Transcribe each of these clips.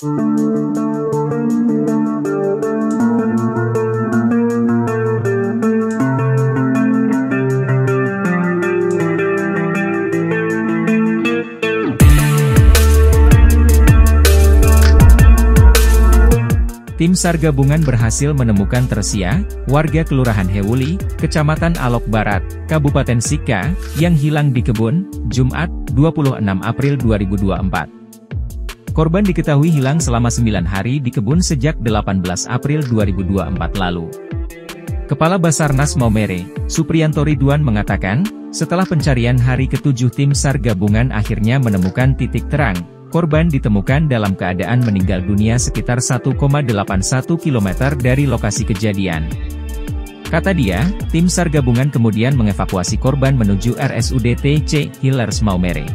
Tim SAR gabungan berhasil menemukan Tersia, warga Kelurahan Hewuli, Kecamatan Alok Barat, Kabupaten Sika, yang hilang di kebun, Jumat, 26 April 2024. Korban diketahui hilang selama 9 hari di kebun sejak 18 April 2024 lalu. Kepala Basarnas Maumere, Supriyanto Ridwan mengatakan, setelah pencarian hari ketujuh tim SAR gabungan akhirnya menemukan titik terang, Korban ditemukan dalam keadaan meninggal dunia sekitar 1,81 km dari lokasi kejadian. Kata dia, tim SAR gabungan kemudian mengevakuasi korban menuju RSUD TC Hillers Maumere.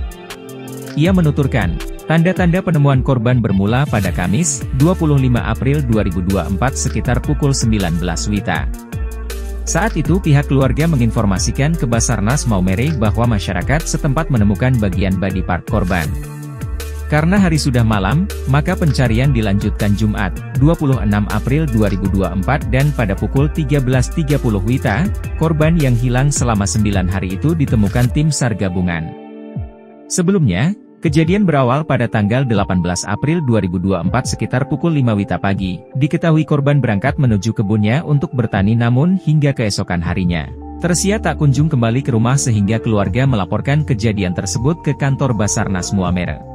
Ia menuturkan, tanda-tanda penemuan korban bermula pada Kamis, 25 April 2024 sekitar pukul 19 WITA. Saat itu pihak keluarga menginformasikan ke Basarnas Maumere bahwa masyarakat setempat menemukan bagian body part korban. Karena hari sudah malam, maka pencarian dilanjutkan Jumat, 26 April 2024 dan pada pukul 13.30 WITA, korban yang hilang selama 9 hari itu ditemukan tim SAR gabungan. Sebelumnya, kejadian berawal pada tanggal 18 April 2024 sekitar pukul 5 WITA pagi, diketahui korban berangkat menuju kebunnya untuk bertani namun hingga keesokan harinya. Tersia tak kunjung kembali ke rumah sehingga keluarga melaporkan kejadian tersebut ke kantor Basarnas Muamere.